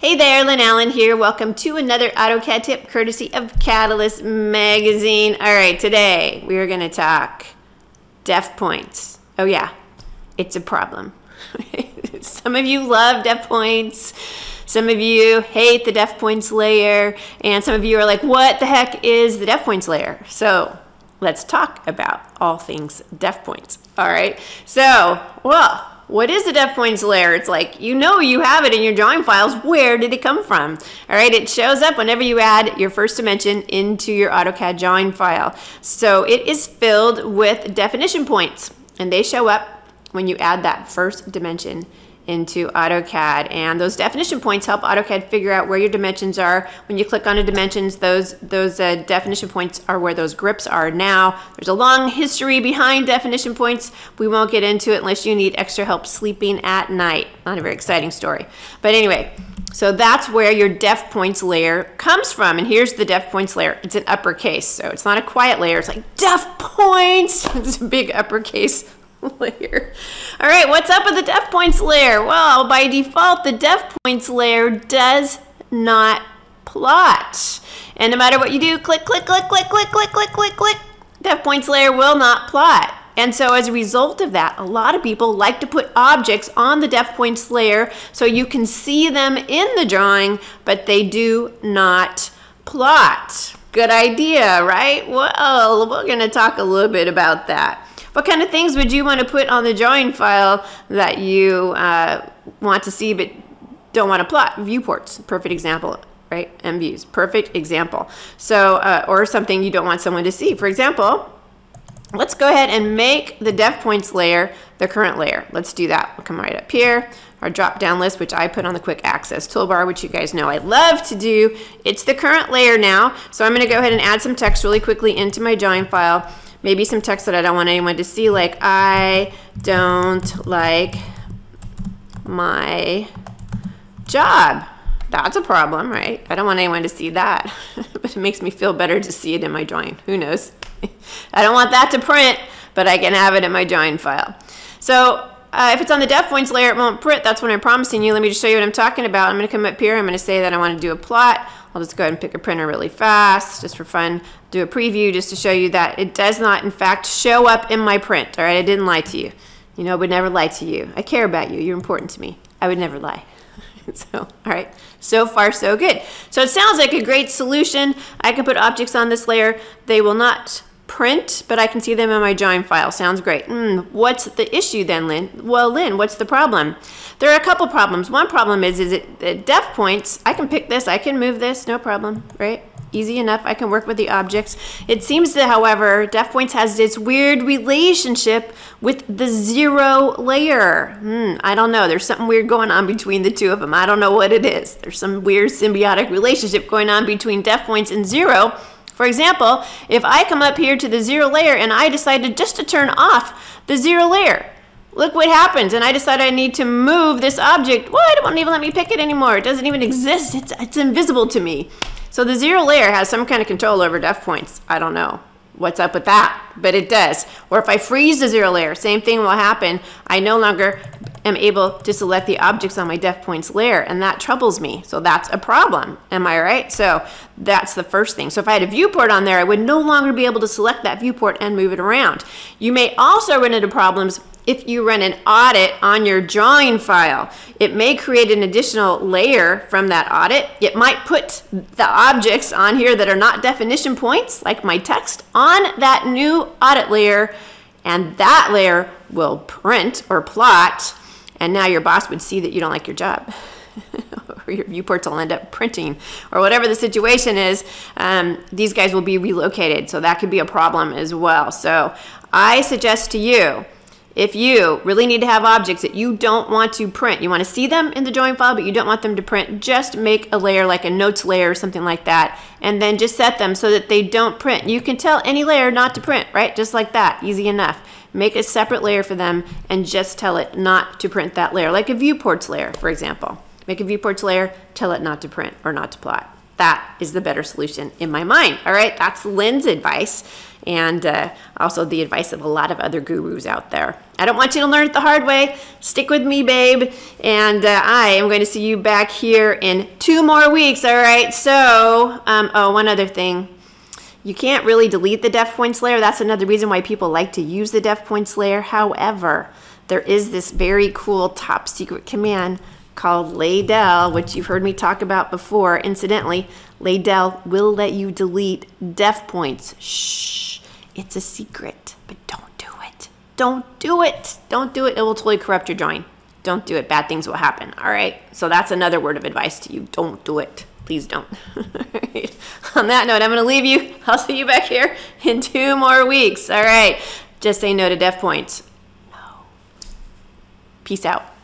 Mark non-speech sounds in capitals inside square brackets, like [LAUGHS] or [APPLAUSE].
Hey there, Lynn Allen here. Welcome to another AutoCAD tip courtesy of Cadalyst Magazine. All right, today we are going to talk def points. Oh yeah, it's a problem. [LAUGHS] Some of you love def points. Some of you hate the def points layer. And some of you are like, what the heck is the def points layer? So let's talk about all things def points. All right. So, well, what is the def points layer? It's like, you know you have it in your drawing files. Where did it come from? All right, it shows up whenever you add your first dimension into your AutoCAD drawing file. So it is filled with definition points, and they show up when you add that first dimension into AutoCAD. And those definition points help AutoCAD figure out where your dimensions are. When you click on the dimensions, those, those uh, definition points are where those grips are now. There's a long history behind definition points. We won't get into it unless you need extra help sleeping at night. Not a very exciting story. But anyway, so that's where your def points layer comes from. And here's the def points layer. It's an uppercase, so it's not a quiet layer. It's like def points. [LAUGHS] It's a big uppercase [LAUGHS] layer. All right, what's up with the def points layer? Well, by default, the def points layer does not plot. And no matter what you do, click, click, click, click, click, click, click, click, click, def points layer will not plot. And so as a result of that, a lot of people like to put objects on the def points layer so you can see them in the drawing, but they do not plot. Good idea, right? Well, we're going to talk a little bit about that. What kind of things would you want to put on the drawing file that you uh, want to see but don't want to plot? Viewports, perfect example, right? MViews, perfect example. So, uh, or something you don't want someone to see. For example, let's go ahead and make the def points layer the current layer. Let's do that. We'll come right up here. Our drop down list, which I put on the quick access toolbar, which you guys know I love to do. It's the current layer now. So I'm going to go ahead and add some text really quickly into my drawing file maybe some text that I don't want anyone to see, like I don't like my job. That's a problem, right? I don't want anyone to see that, [LAUGHS] but it makes me feel better to see it in my drawing. Who knows? [LAUGHS] I don't want that to print, but I can have it in my drawing file. So uh, if it's on the def points layer, it won't print. That's what I'm promising you. Let me just show you what I'm talking about. I'm going to come up here. I'm going to say that I want to do a plot. I'll just go ahead and pick a printer really fast, just for fun. Do a preview just to show you that it does not, in fact, show up in my print. All right, I didn't lie to you. You know, I would never lie to you. I care about you. You're important to me. I would never lie. [LAUGHS] so, all right, so far so good. So it sounds like a great solution. I can put objects on this layer. They will not print, but I can see them in my drawing file. Sounds great. Mm, what's the issue then, Lynn? Well, Lynn, what's the problem? There are a couple problems. One problem is, is it at def points, I can pick this, I can move this, no problem, right? Easy enough, I can work with the objects. It seems that, however, def points has this weird relationship with the zero layer. Hmm, I don't know, there's something weird going on between the two of them. I don't know what it is. There's some weird symbiotic relationship going on between def points and zero. For example, if I come up here to the zero layer and I decided just to turn off the zero layer, look what happens. And I decide I need to move this object. Well, it won't even let me pick it anymore. It doesn't even exist. It's, it's invisible to me. So the zero layer has some kind of control over def points. I don't know what's up with that, but it does. Or if I freeze the zero layer, same thing will happen. I no longer am able to select the objects on my def points layer and that troubles me. So that's a problem. Am I right? So that's the first thing. So if I had a viewport on there, I would no longer be able to select that viewport and move it around. You may also run into problems if you run an audit on your drawing file. It may create an additional layer from that audit. It might put the objects on here that are not definition points, like my text, on that new audit layer, and that layer will print or plot, and now your boss would see that you don't like your job. [LAUGHS] or your viewports will end up printing, or whatever the situation is, um, these guys will be relocated. So that could be a problem as well. So I suggest to you, if you really need to have objects that you don't want to print, you want to see them in the drawing file, but you don't want them to print, just make a layer like a notes layer or something like that, and then just set them so that they don't print. You can tell any layer not to print, right? Just like that, easy enough. Make a separate layer for them and just tell it not to print that layer, like a viewports layer, for example. Make a viewports layer, tell it not to print or not to plot. That is the better solution in my mind. All right, that's Lynn's advice and uh, also the advice of a lot of other gurus out there. I don't want you to learn it the hard way. Stick with me, babe. And uh, I am going to see you back here in two more weeks. All right. So, um, oh, one other thing. You can't really delete the def points layer. That's another reason why people like to use the def points layer. However, there is this very cool top secret command called laydel, which you've heard me talk about before. Incidentally, laydel will let you delete def points. Shh, it's a secret, but don't do it. Don't do it. Don't do it. It will totally corrupt your drawing. Don't do it. Bad things will happen. All right. So that's another word of advice to you. Don't do it. Please don't. [LAUGHS] On that note, I'm going to leave you. I'll see you back here in two more weeks. All right. Just say no to def points. No. Peace out.